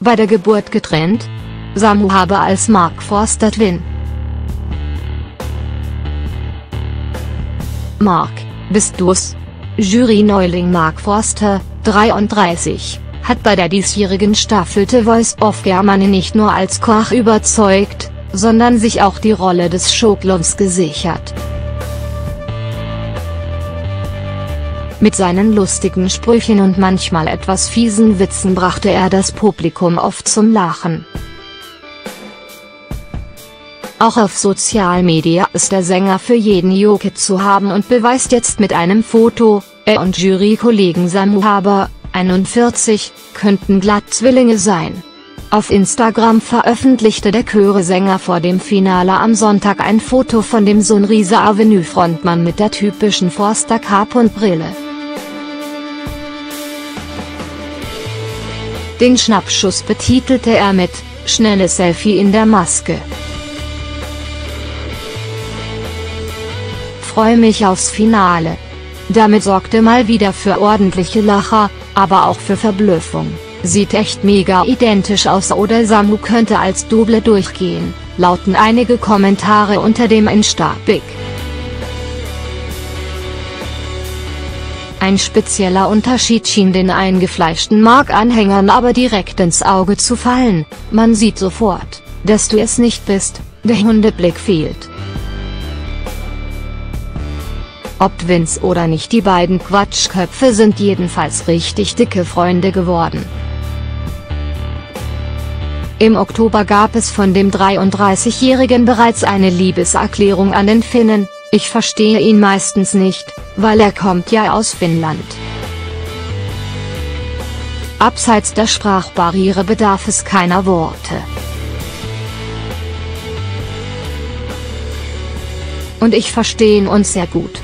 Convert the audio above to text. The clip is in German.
Bei der Geburt getrennt? Samu habe als Mark Forster Twin. Mark, bist du's? Jury-Neuling Mark Forster, 33, hat bei der diesjährigen Staffel The Voice of Germany nicht nur als Koch überzeugt, sondern sich auch die Rolle des Schoklons gesichert. Mit seinen lustigen Sprüchen und manchmal etwas fiesen Witzen brachte er das Publikum oft zum Lachen. Auch auf Sozialmedia ist der Sänger für jeden Joke zu haben und beweist jetzt mit einem Foto, er und Jurykollegen Samu Haber, 41, könnten glatt Zwillinge sein. Auf Instagram veröffentlichte der Chöresänger vor dem Finale am Sonntag ein Foto von dem Sunrise Avenue Frontmann mit der typischen Forster Cap und Brille. Den Schnappschuss betitelte er mit, schnelles Selfie in der Maske. Freue mich aufs Finale. Damit sorgte mal wieder für ordentliche Lacher, aber auch für Verblüffung. Sieht echt mega identisch aus oder Samu könnte als Double durchgehen, lauten einige Kommentare unter dem Insta-Pic. Ein spezieller Unterschied schien den eingefleischten Mark-Anhängern aber direkt ins Auge zu fallen, man sieht sofort, dass du es nicht bist, der Hundeblick fehlt. Ob Vince oder nicht die beiden Quatschköpfe sind jedenfalls richtig dicke Freunde geworden. Im Oktober gab es von dem 33-Jährigen bereits eine Liebeserklärung an den Finnen, ich verstehe ihn meistens nicht, weil er kommt ja aus Finnland. Abseits der Sprachbarriere bedarf es keiner Worte. Und ich verstehen uns sehr gut.